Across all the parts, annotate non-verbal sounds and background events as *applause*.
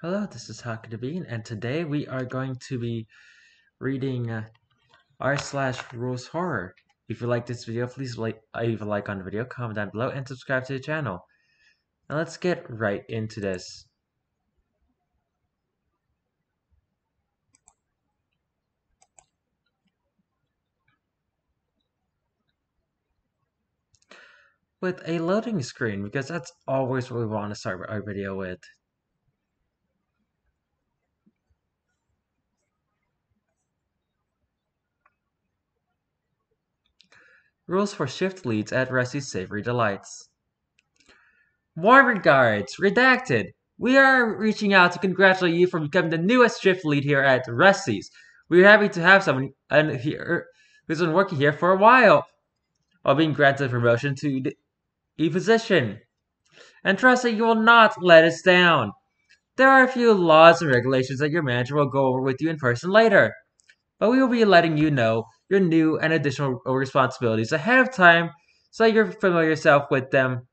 Hello, this is Haku Bean, and today we are going to be reading uh, r slash rules horror. If you like this video, please like, leave a like on the video, comment down below, and subscribe to the channel. Now let's get right into this. With a loading screen, because that's always what we want to start our video with. Rules for shift leads at Resi's Savory Delights. Warm regards, redacted. We are reaching out to congratulate you for becoming the newest shift lead here at Resi's. We are happy to have someone here who's been working here for a while, while being granted promotion to the position. And trust that you will not let us down. There are a few laws and regulations that your manager will go over with you in person later, but we will be letting you know your new and additional responsibilities ahead of time so you're familiar yourself with them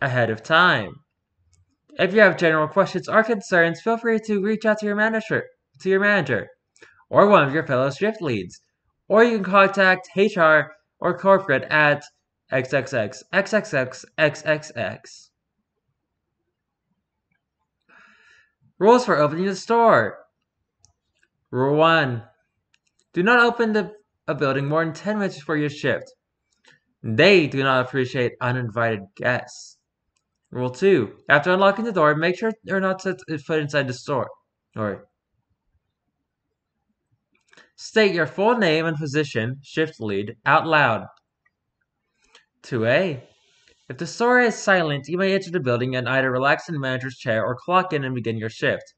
ahead of time. If you have general questions or concerns, feel free to reach out to your manager, to your manager, or one of your fellow shift leads, or you can contact HR or corporate at XXX XXX Rules for opening the store. Rule 1. Do not open the a building more than 10 minutes before your shift. They do not appreciate uninvited guests. Rule 2. After unlocking the door, make sure you're not set foot inside the store. Or State your full name and position, shift lead, out loud. 2A. If the store is silent, you may enter the building and either relax in the manager's chair or clock in and begin your shift.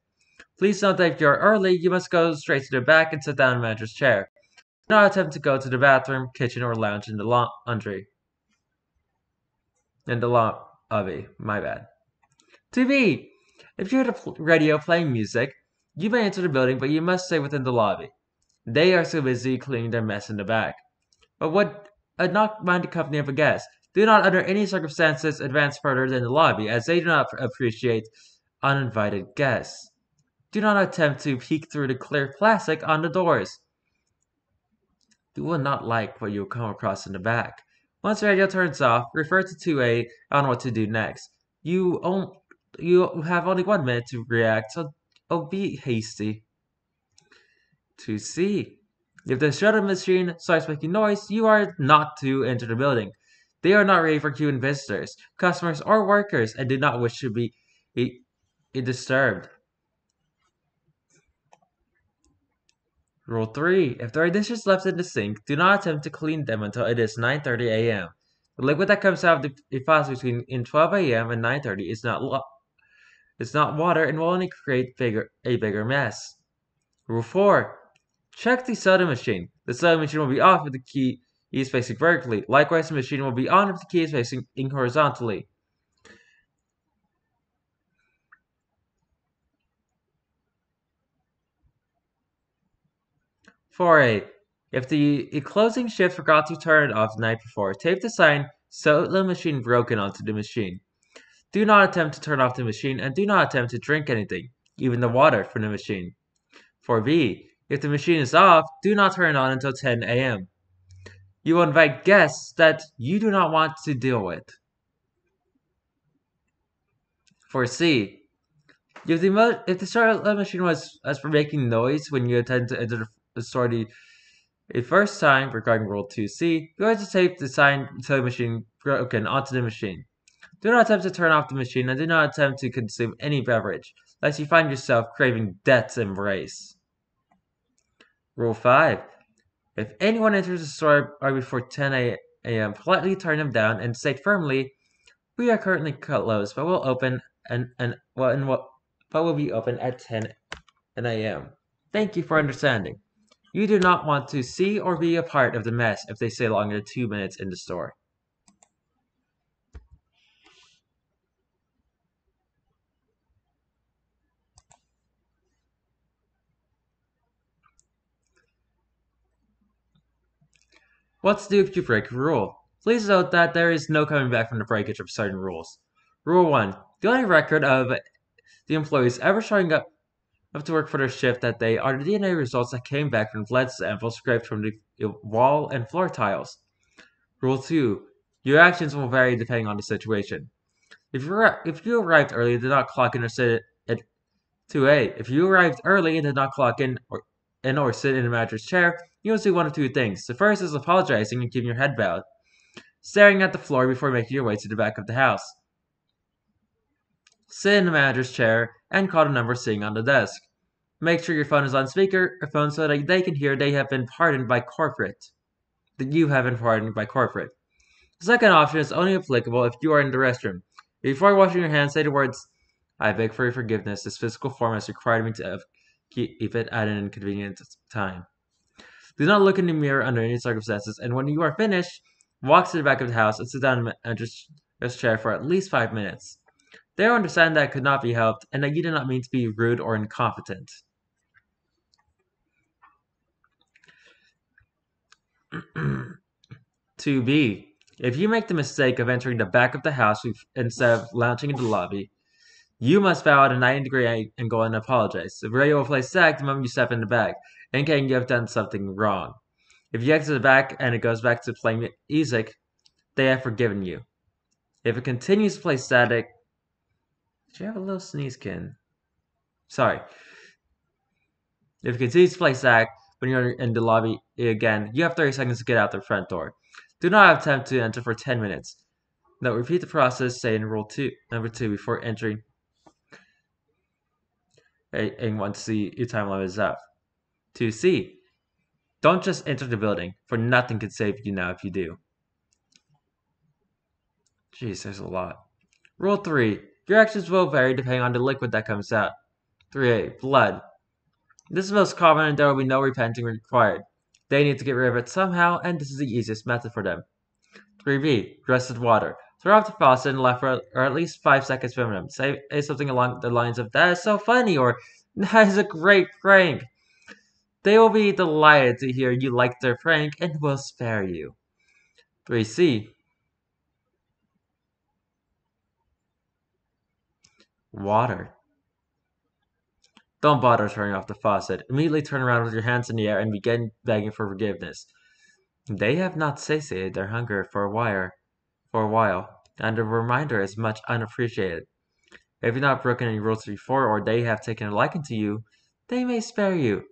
Please note that if you're early, you must go straight to the back and sit down in the manager's chair not attempt to go to the bathroom, kitchen, or lounge in the laundry. In the lobby, my bad. TV! If you hear the radio playing music, you may enter the building, but you must stay within the lobby. They are so busy cleaning their mess in the back. But what uh, not mind the company of a guest. Do not under any circumstances advance further than the lobby, as they do not appreciate uninvited guests. Do not attempt to peek through the clear plastic on the doors you will not like what you'll come across in the back. Once radio turns off, refer to 2A on what to do next. You, on, you have only one minute to react, so oh, be hasty. 2C. If the shuttle machine starts making noise, you are not to enter the building. They are not ready for queuing visitors, customers, or workers and do not wish to be eh, disturbed. Rule 3. If there are dishes left in the sink, do not attempt to clean them until it is 9.30 a.m. The liquid that comes out of the faucet between in 12 a.m. and 9.30 is not it's not water and will only create bigger a bigger mess. Rule 4. Check the soda machine. The soda machine will be off if the key is facing vertically. Likewise, the machine will be on if the key is facing horizontally. 4A. If the closing shift forgot to turn it off the night before, tape the sign soda machine broken onto the machine. Do not attempt to turn off the machine and do not attempt to drink anything, even the water from the machine. 4B. If the machine is off, do not turn it on until 10 a.m. You will invite guests that you do not want to deal with. 4C. If the, if the machine was as for making noise when you attempt to enter the authority a first time regarding Rule 2C, you have to tape the sign to the machine broken onto the machine. Do not attempt to turn off the machine and do not attempt to consume any beverage, lest you find yourself craving death's embrace. Rule 5. If anyone enters the store before 10 a.m., politely turn them down and say firmly, "We are currently closed, but we'll open and and well and what but will be open at 10 a.m." Thank you for understanding. You do not want to see or be a part of the mess if they stay longer than two minutes in the store. What to do if you break a rule? Please note that there is no coming back from the breakage of certain rules. Rule 1. The only record of the employees ever showing up, up to work for their shift that day are the DNA results that came back from blood samples scraped from the wall and floor tiles. Rule 2. Your actions will vary depending on the situation. If you, if you arrived early and did not clock in or sit at 2A, if you arrived early and did not clock in or, in or sit in a manager's chair, you will see one of two things. The first is apologizing and keeping your head bowed, staring at the floor before making your way to the back of the house. Sit in the manager's chair and call the number sitting on the desk. Make sure your phone is on speaker or phone so that they can hear they have been pardoned by corporate. That you have been pardoned by corporate. The second option is only applicable if you are in the restroom. Before washing your hands, say the words, I beg for your forgiveness. This physical form has required me to keep it at an inconvenient time. Do not look in the mirror under any circumstances, and when you are finished, walk to the back of the house and sit down in the a chair for at least five minutes. They understand that could not be helped, and that you did not mean to be rude or incompetent. *clears throat* to B. If you make the mistake of entering the back of the house instead of lounging in the lobby, you must bow at a 90 degree and go and apologize. The radio will play SAG the moment you step in the back, indicating you have done something wrong. If you exit the back and it goes back to playing music, they have forgiven you. If it continues to play static, did you have a little sneeze, Ken? Sorry. If it continues to play static when you're in the lobby again, you have 30 seconds to get out the front door. Do not attempt to enter for 10 minutes. Now repeat the process, say in rule two, number two, before entering and once see your time limit is up. 2C. Don't just enter the building, for nothing can save you now if you do. Jeez, there's a lot. Rule 3. Your actions will vary depending on the liquid that comes out. 3A. Blood. This is most common and there will be no repenting required. They need to get rid of it somehow, and this is the easiest method for them. 3B. Rusted water. Throw off the faucet and left for or at least 5 seconds minimum. Say, say something along the lines of, that is so funny, or *laughs* that is a great prank. They will be delighted to hear you like their prank and will spare you. 3C. Water. Don't bother turning off the faucet. Immediately turn around with your hands in the air and begin begging for forgiveness. They have not satiated their hunger for a while, for a while, and the reminder is much unappreciated. If you've not broken any rules before or they have taken a liking to you, they may spare you.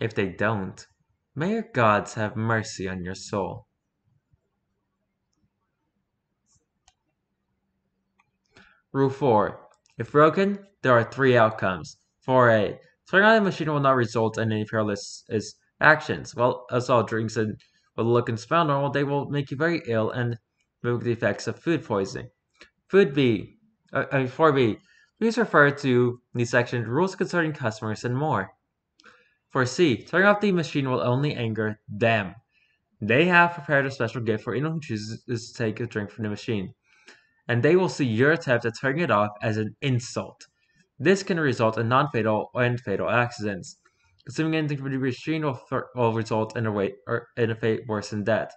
If they don't, may your gods have mercy on your soul. Rule 4. If broken, there are three outcomes. 4a. Turning on the machine will not result in any perilous actions. Well, as all drinks and will look and smell normal, they will make you very ill and mimic the effects of food poisoning. Food B, uh, I mean 4b. Please refer to the section Rules Concerning Customers and more. For C, turning off the machine will only anger them. They have prepared a special gift for anyone who chooses to take a drink from the machine and they will see your attempt at turning it off as an insult. This can result in non-fatal and fatal accidents. Consuming anything from the machine will, will result in a, wait, or in a fate worse than death.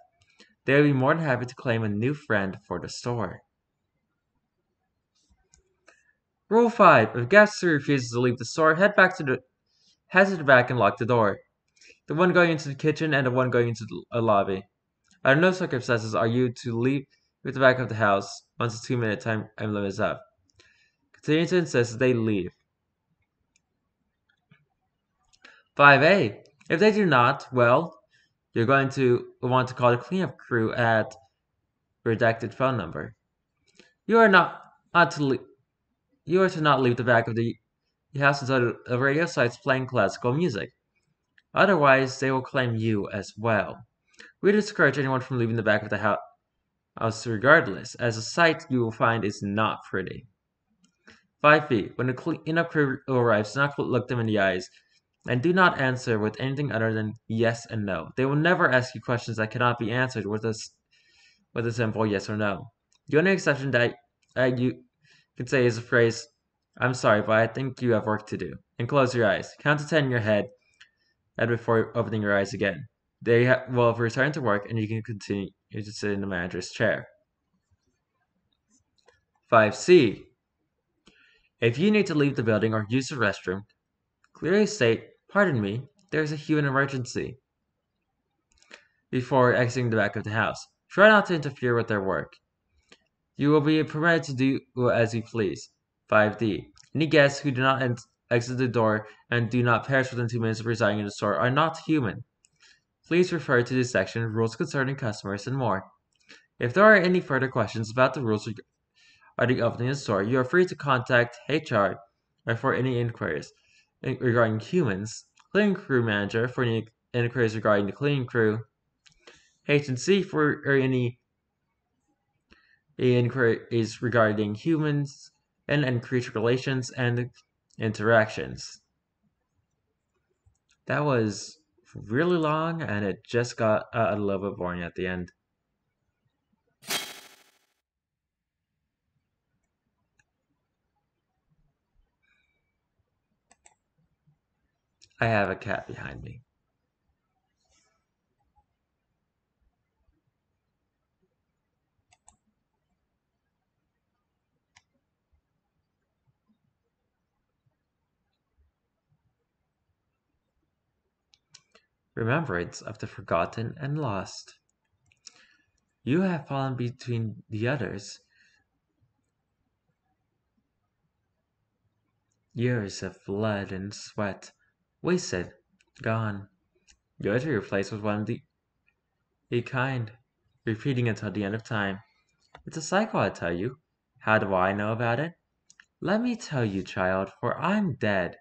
They will be more than happy to claim a new friend for the store. Rule 5. If guest refuses to leave the store, head back to the head to the back and lock the door. The one going into the kitchen and the one going into the lobby. Under no circumstances are you to leave with the back of the house once the two minute time limit is up. Continue to insist they leave. 5A. If they do not, well, you're going to want to call the cleanup crew at redacted phone number. You are not, not to leave, you are to not leave the back of the house until the radio starts playing classical music. Otherwise, they will claim you as well. We discourage anyone from leaving the back of the house as regardless, as a sight you will find is not pretty. 5b. When the cleanup crew arrives, do not look them in the eyes, and do not answer with anything other than yes and no. They will never ask you questions that cannot be answered with a, with a simple yes or no. The only exception that uh, you can say is the phrase, I'm sorry, but I think you have work to do. And close your eyes. Count to 10 in your head, and before opening your eyes again. They will return to work, and you can continue to sit in the manager's chair. 5C. If you need to leave the building or use the restroom, clearly state, Pardon me, there's a human emergency. Before exiting the back of the house, try not to interfere with their work. You will be permitted to do as you please. 5D. Any guests who do not exit the door and do not perish within two minutes of residing in the store are not human. Please refer to the section, rules concerning customers, and more. If there are any further questions about the rules regarding opening the store, you are free to contact HR for any inquiries regarding humans, cleaning crew manager for any inquiries regarding the cleaning crew, H&C for any inquiries regarding humans and, and creature relations and interactions. That was really long and it just got a little bit boring at the end. I have a cat behind me. Remembrance of the forgotten and lost. You have fallen between the others. Years of blood and sweat Wasted. Gone. Go to your place with one of the a kind, repeating until the end of time. It's a cycle, I tell you. How do I know about it? Let me tell you, child, for I'm dead.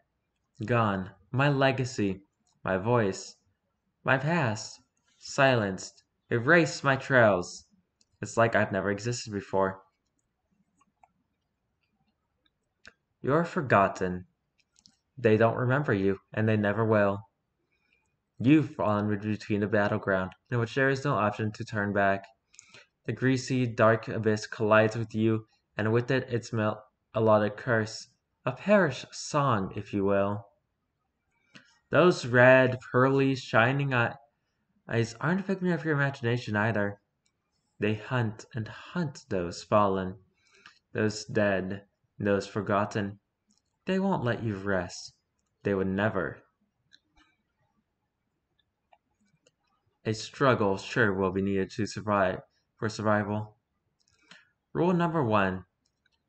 Gone. My legacy. My voice. My past. Silenced. Erased my trails. It's like I've never existed before. You're forgotten. They don't remember you, and they never will. You've fallen between the battleground, in which there is no option to turn back. The greasy, dark abyss collides with you, and with it its melodic curse. A parish song, if you will. Those red, pearly, shining eyes aren't a figment of your imagination either. They hunt and hunt those fallen, those dead, those forgotten. They won't let you rest. They would never. A struggle sure will be needed to survive for survival. Rule number one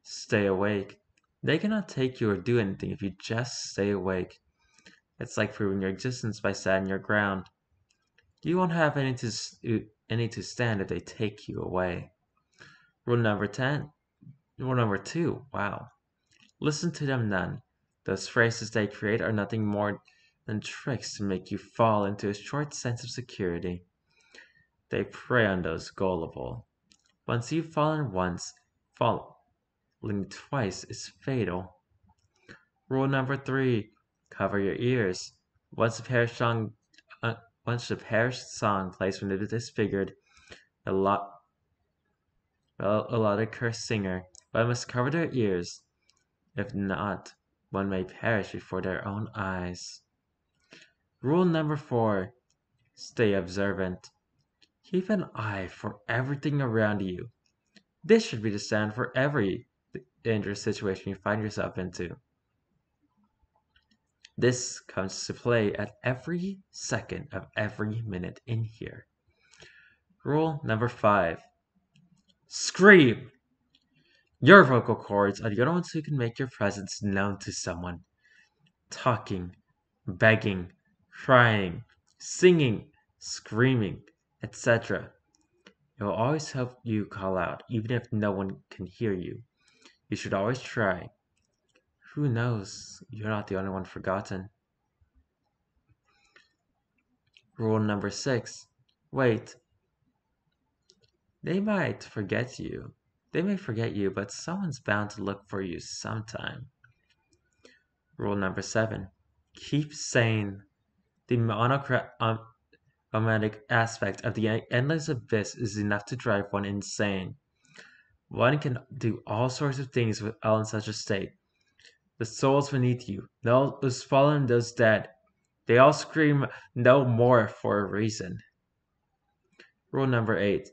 stay awake. They cannot take you or do anything if you just stay awake. It's like proving your existence by standing your ground. You won't have any to any to stand if they take you away. Rule number 10. Rule number 2. Wow. Listen to them none. Those phrases they create are nothing more than tricks to make you fall into a short sense of security. They prey on those gullible. Once you've fallen once, falling twice is fatal. Rule number three, cover your ears. Once the perished song, uh, once the perished song plays when it is disfigured, a lot, well, a lot of cursed singer, but must cover their ears. If not, one may perish before their own eyes. Rule number four stay observant. Keep an eye for everything around you. This should be the standard for every dangerous situation you find yourself into. This comes to play at every second of every minute in here. Rule number five Scream! Your vocal cords are the only ones who can make your presence known to someone. Talking, begging, crying, singing, screaming, etc. It will always help you call out, even if no one can hear you. You should always try. Who knows? You're not the only one forgotten. Rule number six wait. They might forget you, they may forget you, but someone's bound to look for you sometime. Rule number seven keep sane. The monochromatic um, aspect of the endless abyss is enough to drive one insane. One can do all sorts of things while in such a state. The souls beneath you, those fallen, those dead, they all scream no more for a reason. Rule number eight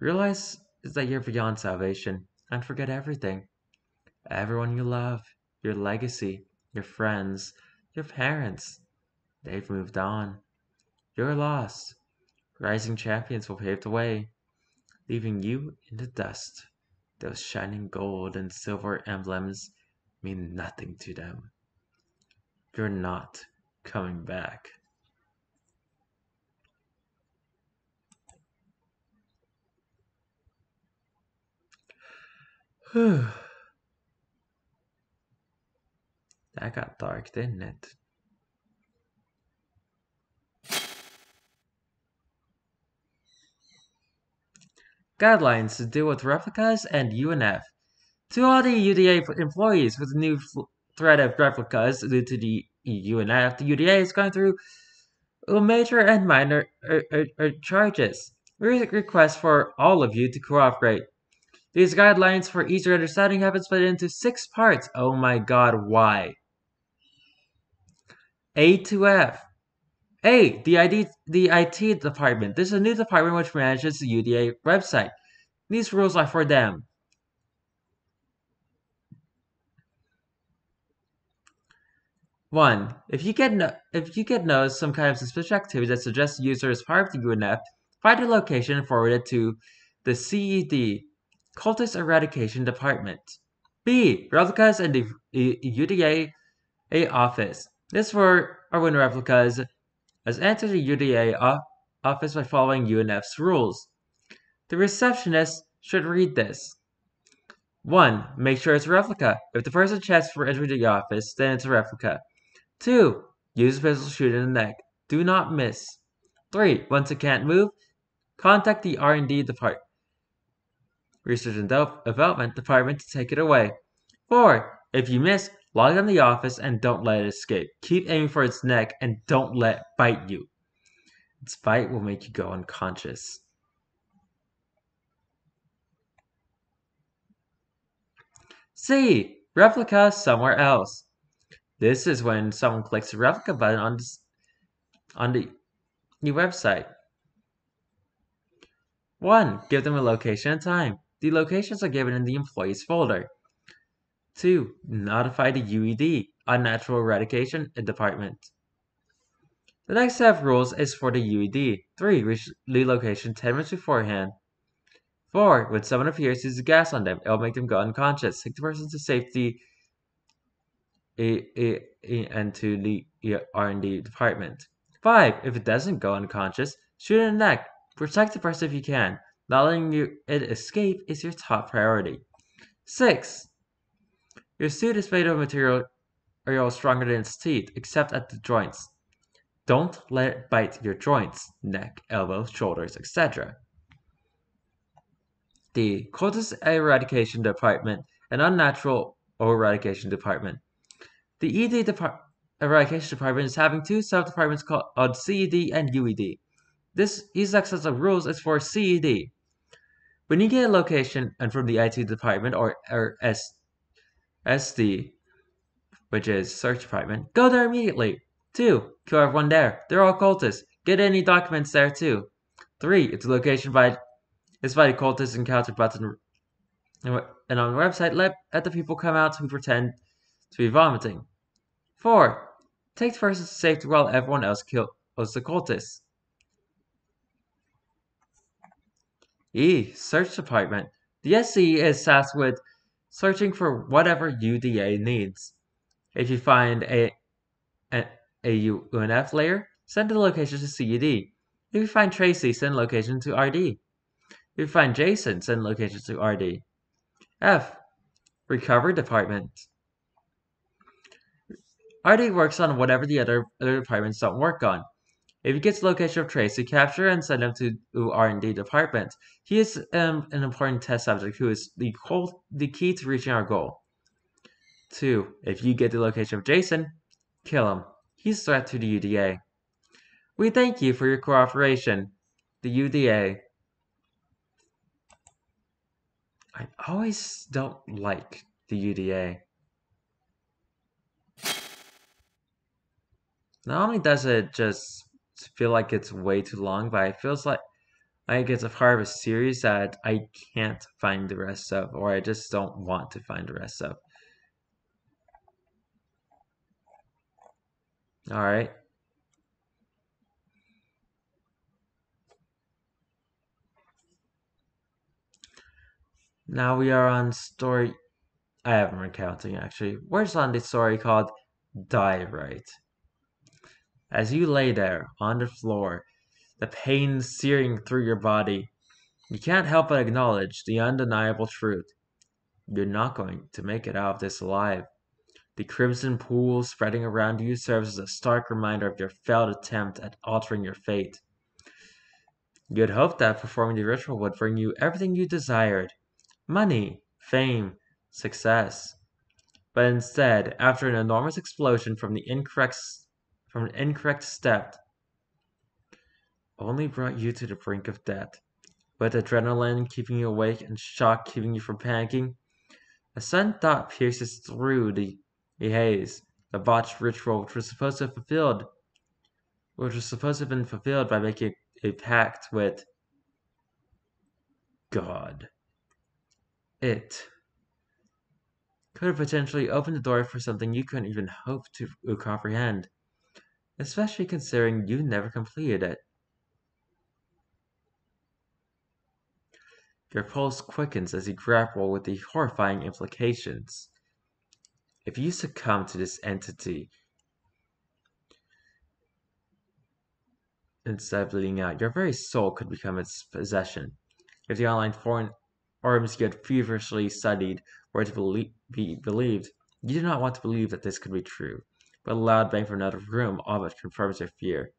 realize that you're beyond salvation and forget everything. Everyone you love, your legacy, your friends, your parents, they've moved on. You're lost. Rising champions will pave the way, leaving you in the dust. Those shining gold and silver emblems mean nothing to them. You're not coming back. *sighs* That got dark, didn't it? Guidelines to deal with replicas and UNF. To all the UDA employees with the new threat of replicas due to the UNF, the UDA is going through major and minor er, er, er, charges. We request for all of you to cooperate. These guidelines for easier understanding have been split into six parts. Oh my god, why? A to F. A. The, ID, the IT department. This is a new department which manages the UDA website. These rules are for them. One, if you get no, if you get noticed some kind of suspicious activity that suggests the user is part of the UNF, find the location and forward it to the CED, Cultist Eradication Department. B. Replicas and the UDA office. This for winner replicas as enter the UDA office by following UNF's rules. The receptionist should read this. 1. Make sure it's a replica. If the person checks for entering the office, then it's a replica. 2. Use a pistol shoot in the neck. Do not miss. 3. Once it can't move, contact the R&D department. Research and Development Department to take it away. 4. If you miss, Log on the office and don't let it escape. Keep aiming for its neck and don't let it bite you. Its bite will make you go unconscious. C. Replica somewhere else. This is when someone clicks the replica button on, on the new website. 1. Give them a location and time. The locations are given in the employees folder. 2. Notify the UED, Unnatural Eradication Department. The next set of rules is for the UED. 3. Reach the location 10 minutes beforehand. 4. When someone appears, use the gas on them. It will make them go unconscious. Take the person to safety and to the R&D department. 5. If it doesn't go unconscious, shoot it in the neck. Protect the person if you can. Not letting it escape is your top priority. 6. Your suit is made of material stronger than its teeth, except at the joints. Don't let it bite your joints, neck, elbows, shoulders, etc. The Cultist Eradication Department and Unnatural Eradication Department. The ED Depart uh, Eradication Department is having two sub-departments called uh, CED and UED. This these sets of rules is for CED. When you get a location and from the IT department or, or S SD, which is search department, go there immediately. 2. Kill everyone there. They're all cultists. Get any documents there too. 3. It's a location by it's by the cultist encounter button and on the website let, let the people come out who pretend to be vomiting. 4. Take the to safety while everyone else kills the cultists. E. Search Department. The SCE is tasked with searching for whatever UDA needs. If you find a, a, a UNF layer, send the location to CED. If you find Tracy, send location to RD. If you find Jason, send location to RD. F. Recovery Department. RD works on whatever the other, other departments don't work on. If he gets the location of trace, Tracy, capture and send him to R&D department. He is um, an important test subject who is the, goal, the key to reaching our goal. 2. If you get the location of Jason, kill him. He's a threat to the UDA. We thank you for your cooperation. The UDA. I always don't like the UDA. Not only does it just feel like it's way too long, but it feels like Like it's a part of a series that I can't find the rest of, or I just don't want to find the rest of. Alright. Now we are on story. I haven't been counting actually. We're on the story called Die Right. As you lay there on the floor, the pain searing through your body, you can't help but acknowledge the undeniable truth. You're not going to make it out of this alive. The crimson pool spreading around you serves as a stark reminder of your failed attempt at altering your fate. You had hoped that performing the ritual would bring you everything you desired money, fame, success. But instead, after an enormous explosion from the incorrect from an incorrect step, only brought you to the brink of death. With adrenaline keeping you awake and shock keeping you from panicking, a sudden thought pierces through the, the haze. The botched ritual which was supposed to have fulfilled which was supposed to have been fulfilled by making a pact with God it could have potentially opened the door for something you couldn't even hope to comprehend, especially considering you never completed it. Your pulse quickens as you grapple with the horrifying implications. If you succumb to this entity instead of bleeding out, your very soul could become its possession. If the online foreign Orms you had feverishly studied were to be believed. You do not want to believe that this could be true, but a loud bang from another room all but confirms your fear.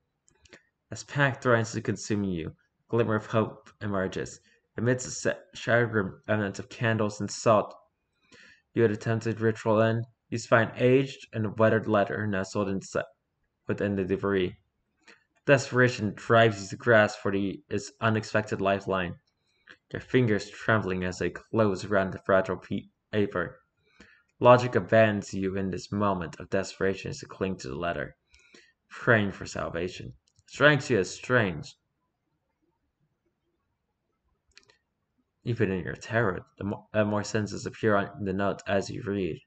As panic threatens to consume you, a glimmer of hope emerges. Amidst the shattered evidence of candles and salt you had attempted ritual in, you find aged and weathered letter nestled inside within the debris. Desperation drives you to grasp for the, its unexpected lifeline their fingers trembling as they close around the fragile paper. Logic abandons you in this moment of desperation to cling to the letter, praying for salvation. Strikes you as strange. Even in your terror, the more, uh, more senses appear on the note as you read.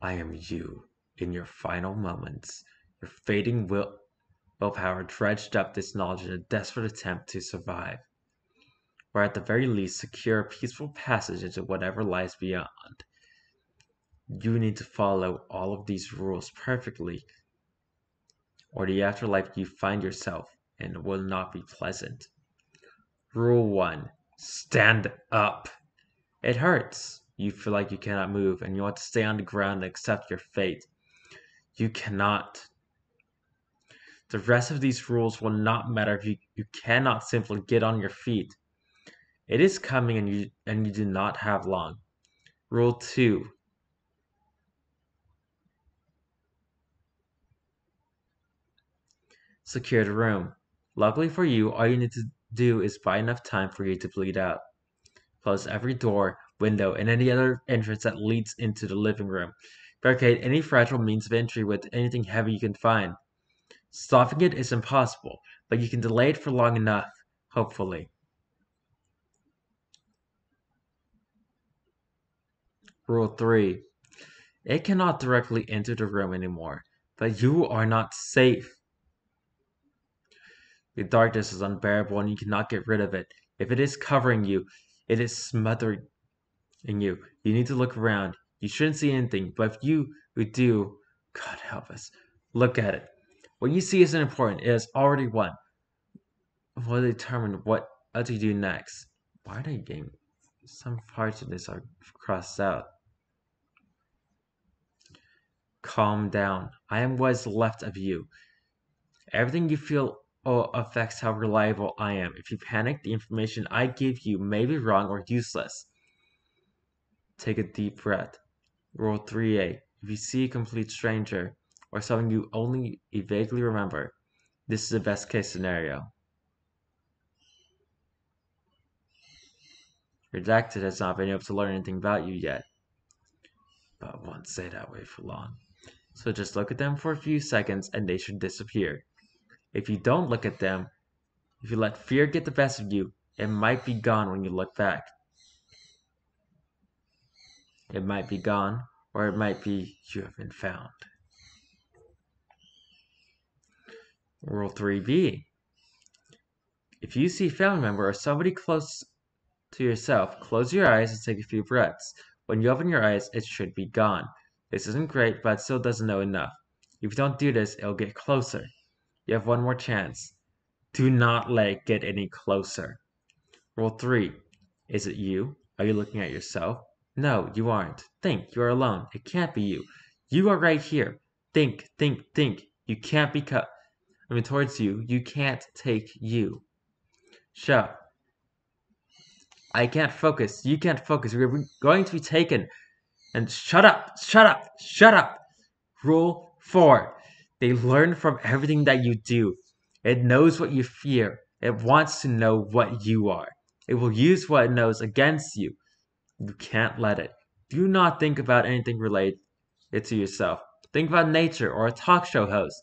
I am you in your final moments, your fading will Willpower dredged up this knowledge in a desperate attempt to survive, or at the very least secure a peaceful passage into whatever lies beyond. You need to follow all of these rules perfectly, or the afterlife you find yourself in will not be pleasant. Rule 1 Stand up. It hurts. You feel like you cannot move and you want to stay on the ground and accept your fate. You cannot. The rest of these rules will not matter if you, you cannot simply get on your feet. It is coming and you and you do not have long. Rule 2. Secure the room. Luckily for you, all you need to do is buy enough time for you to bleed out. Close every door, window, and any other entrance that leads into the living room. Barricade any fragile means of entry with anything heavy you can find. Stopping it is impossible, but you can delay it for long enough, hopefully. Rule 3. It cannot directly enter the room anymore, but you are not safe. The darkness is unbearable and you cannot get rid of it. If it is covering you, it is smothering you. You need to look around. You shouldn't see anything, but if you do, God help us, look at it. What you see isn't important. It has already won. Will determine what to do next. Why are they game? Some parts of this are crossed out. Calm down. I am what is left of you. Everything you feel oh, affects how reliable I am. If you panic, the information I give you may be wrong or useless. Take a deep breath. Rule 3A. If you see a complete stranger, or something you only vaguely remember, this is the best case scenario. Redacted has not been able to learn anything about you yet, but won't stay that way for long. So just look at them for a few seconds and they should disappear. If you don't look at them, if you let fear get the best of you, it might be gone when you look back. It might be gone, or it might be you have been found. Rule 3b. If you see a family member or somebody close to yourself, close your eyes and take a few breaths. When you open your eyes, it should be gone. This isn't great, but it still doesn't know enough. If you don't do this, it'll get closer. You have one more chance. Do not let it get any closer. Rule 3. Is it you? Are you looking at yourself? No, you aren't. Think, you are alone. It can't be you. You are right here. Think, think, think. You can't be cut. I mean, towards you. You can't take you. Shut. I can't focus. You can't focus. We're going to be taken. And shut up, shut up, shut up. Rule 4. They learn from everything that you do. It knows what you fear. It wants to know what you are. It will use what it knows against you. You can't let it. Do not think about anything related to yourself. Think about nature or a talk show host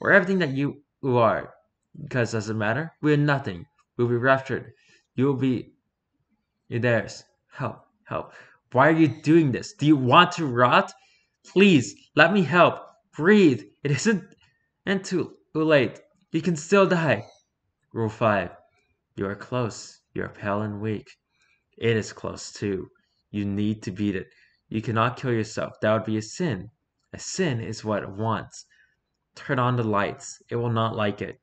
or everything that you are. Because it doesn't matter? We are nothing. We'll be raptured. You will be theirs. Help, help. Why are you doing this? Do you want to rot? Please, let me help. Breathe. It isn't and too late. You can still die. Rule 5. You are close. You are pale and weak. It is close too. You need to beat it. You cannot kill yourself. That would be a sin. A sin is what it wants. Turn on the lights. It will not like it.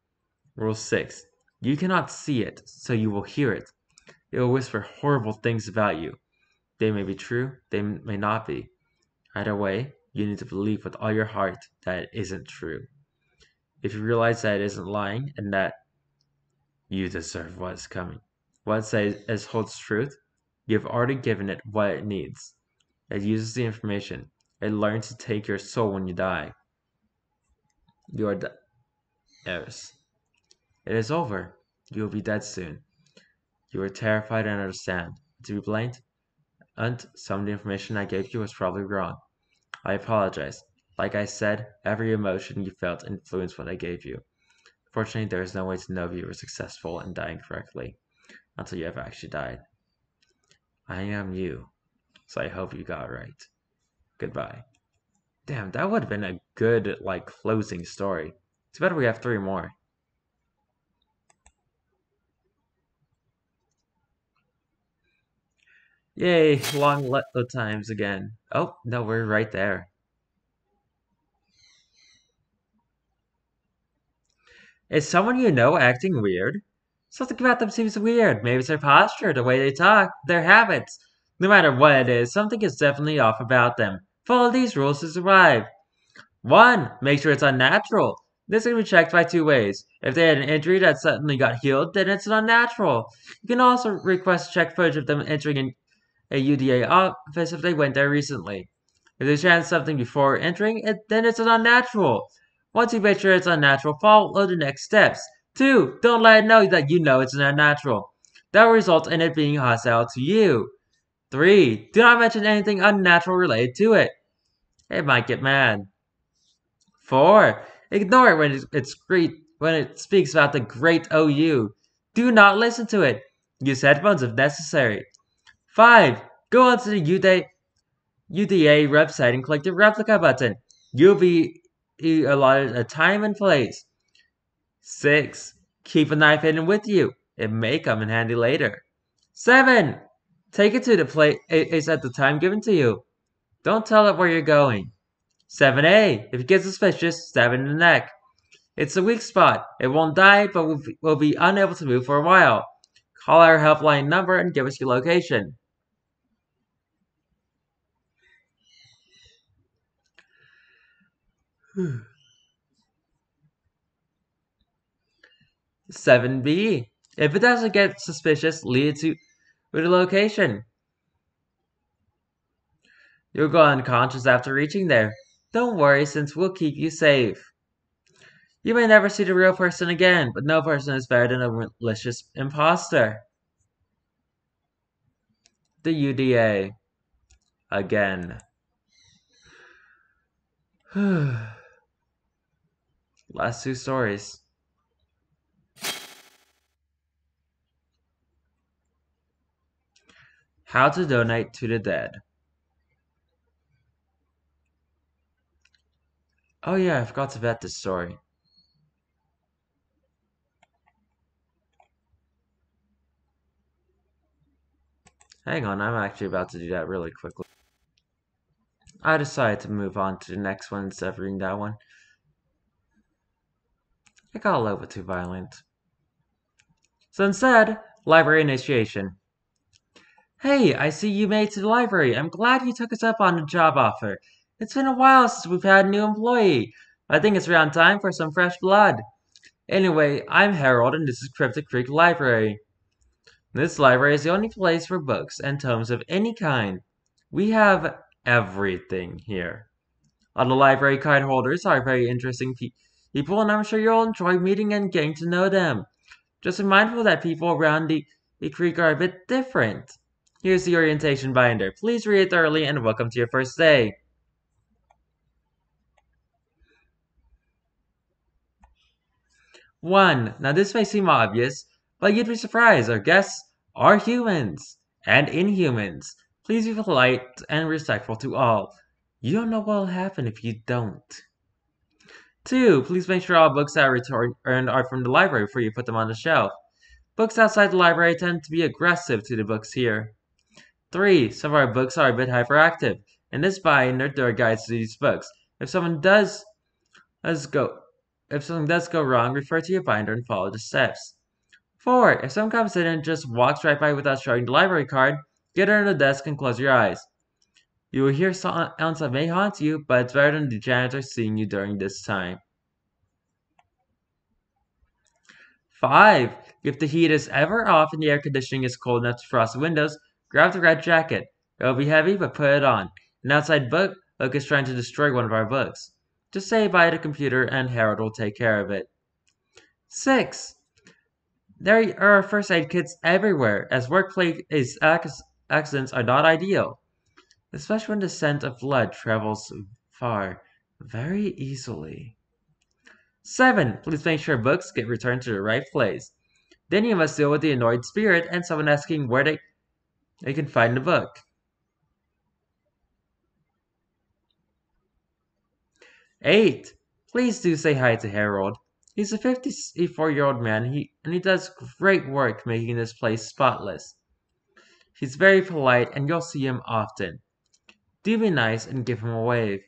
Rule 6. You cannot see it, so you will hear it. It will whisper horrible things about you. They may be true, they may not be. Either way, you need to believe with all your heart that it isn't true. If you realize that it isn't lying and that you deserve what is coming, what it says holds truth, you have already given it what it needs. It uses the information. It learns to take your soul when you die. You are dead. Eris. It is over. You will be dead soon. You are terrified and understand. To be blamed? And some of the information I gave you was probably wrong. I apologize. Like I said, every emotion you felt influenced what I gave you. Fortunately, there is no way to know if you were successful in dying correctly until you have actually died. I am you, so I hope you got right. Goodbye. Damn, that would have been a good, like, closing story. It's better we have three more. Yay, long let the times again. Oh, no, we're right there. Is someone you know acting weird? Something about them seems weird. Maybe it's their posture, the way they talk, their habits. No matter what it is, something is definitely off about them. Follow these rules to survive. 1. Make sure it's unnatural. This can be checked by two ways. If they had an injury that suddenly got healed, then it's unnatural. You can also request check footage of them entering an, a UDA office if they went there recently. If they chance something before entering, it, then it's unnatural. Once you make sure it's unnatural, follow the next steps. 2. Don't let it know that you know it's unnatural. That will result in it being hostile to you. 3. Do not mention anything unnatural related to it. It might get mad. 4. Ignore it when it's great when it speaks about the great OU. Do not listen to it. Use headphones if necessary. 5. Go onto the UDA, UDA website and click the replica button. You'll be allotted a time and place. 6. Keep a knife hidden with you. It may come in handy later. 7. Take it to the place it's at the time given to you. Don't tell it where you're going. 7A. If it gets suspicious, stab it in the neck. It's a weak spot. It won't die, but will be unable to move for a while. Call our helpline number and give us your location. Hmm. 7B. If it doesn't get suspicious, lead to the location. You'll go unconscious after reaching there. Don't worry, since we'll keep you safe. You may never see the real person again, but no person is better than a malicious impostor. The UDA. Again. *sighs* *sighs* Last two stories. How to donate to the dead. Oh yeah, I forgot to vet this story. Hang on, I'm actually about to do that really quickly. I decided to move on to the next one instead of reading that one. It got a little bit too violent. So instead, library initiation. Hey, I see you made to the library. I'm glad you took us up on the job offer. It's been a while since we've had a new employee. I think it's around time for some fresh blood. Anyway, I'm Harold and this is Cryptic Creek Library. This library is the only place for books and tomes of any kind. We have everything here. All the library card holders are very interesting pe people and I'm sure you'll enjoy meeting and getting to know them. Just be mindful that people around the, the creek are a bit different. Here's the orientation binder. Please read it thoroughly and welcome to your first day. One. Now this may seem obvious, but you'd be surprised. Our guests are humans and inhumans. Please be polite and respectful to all. You don't know what will happen if you don't. Two, please make sure all books that are returned are from the library before you put them on the shelf. Books outside the library tend to be aggressive to the books here. Three, some of our books are a bit hyperactive. In this binder, there guides to these books. If someone does, does go, if something does go wrong, refer to your binder and follow the steps. Four, if someone comes in and just walks right by without showing the library card, get under the desk and close your eyes. You will hear sounds that may haunt you, but it's better than the janitor seeing you during this time. 5. If the heat is ever off and the air conditioning is cold enough to frost the windows, Grab the red jacket. It'll be heavy, but put it on. An outside book book is trying to destroy one of our books. Just say bye to computer and Harold will take care of it. 6. There are first aid kits everywhere, as workplace accidents are not ideal, especially when the scent of blood travels far very easily. 7. Please make sure books get returned to the right place. Then you must deal with the annoyed spirit and someone asking where they they can find the book. Eight. Please do say hi to Harold. He's a 54-year-old man he, and he does great work making this place spotless. He's very polite and you'll see him often. Do be nice and give him a wave.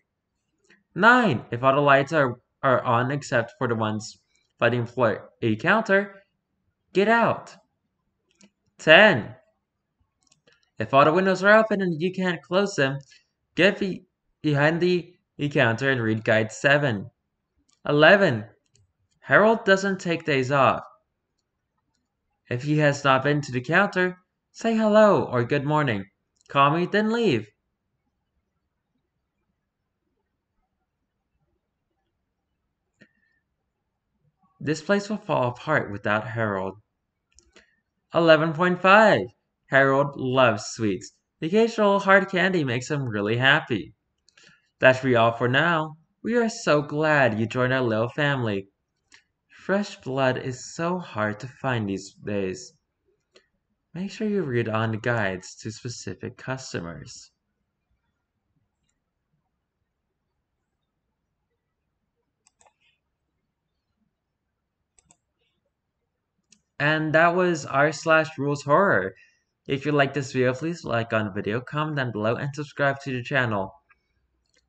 9. If all the lights are, are on except for the ones fighting for a counter, get out. 10. If all the windows are open and you can't close them, get be behind the counter and read Guide 7. 11. Harold doesn't take days off. If he has not been to the counter, say hello or good morning. Call me, then leave. This place will fall apart without Harold. 11.5 Harold loves sweets. The occasional hard candy makes him really happy. That's be all for now. We are so glad you joined our little family. Fresh blood is so hard to find these days. Make sure you read on the guides to specific customers. And that was r slash rules horror. If you like this video, please like on the video, comment down below, and subscribe to the channel.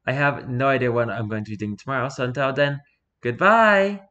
I have no idea what I'm going to be doing tomorrow, so until then, goodbye!